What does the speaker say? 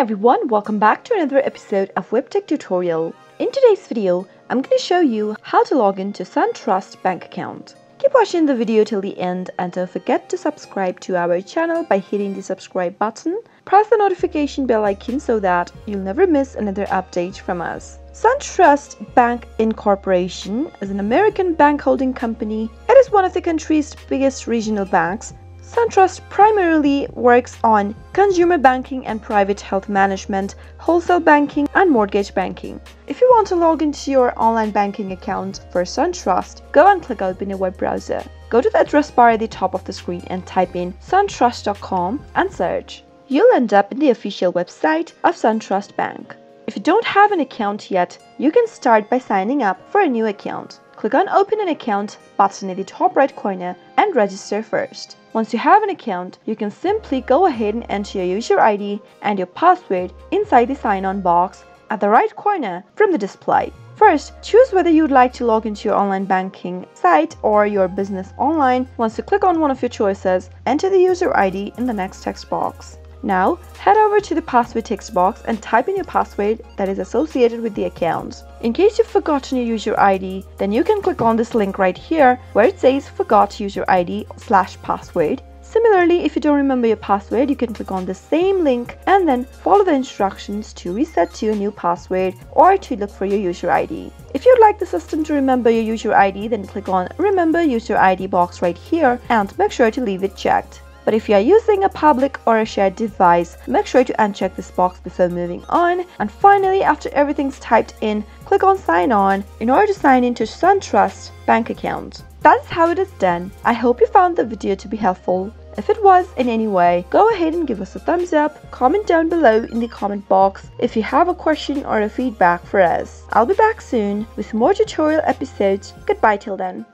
everyone, welcome back to another episode of WebTech tutorial. In today's video, I'm going to show you how to log into SunTrust bank account. Keep watching the video till the end and don't forget to subscribe to our channel by hitting the subscribe button. Press the notification bell icon so that you'll never miss another update from us. SunTrust Bank Incorporation is an American bank holding company. It is one of the country's biggest regional banks SunTrust primarily works on consumer banking and private wealth management, wholesale banking, and mortgage banking. If you want to log into your online banking account for SunTrust, go and click open a web browser. Go to the address bar at the top of the screen and type in suntrust.com and search. You'll end up in the official website of SunTrust Bank. If you don't have an account yet, you can start by signing up for a new account. Click on Open an Account button in the top right corner and register first. Once you have an account, you can simply go ahead and enter your user ID and your password inside the sign-on box at the right corner from the display. First, choose whether you would like to log into your online banking site or your business online. Once you click on one of your choices, enter the user ID in the next text box. Now, head over to the password text box and type in your password that is associated with the account. In case you've forgotten your user ID, then you can click on this link right here where it says forgot user ID slash password. Similarly, if you don't remember your password, you can click on the same link and then follow the instructions to reset to a new password or to look for your user ID. If you'd like the system to remember your user ID, then click on remember user ID box right here and make sure to leave it checked. But if you are using a public or a shared device, make sure to uncheck this box before moving on. And finally, after everything's typed in, click on sign on in order to sign into SunTrust bank account. That's how it is done. I hope you found the video to be helpful. If it was in any way, go ahead and give us a thumbs up, comment down below in the comment box if you have a question or a feedback for us. I'll be back soon with more tutorial episodes. Goodbye till then.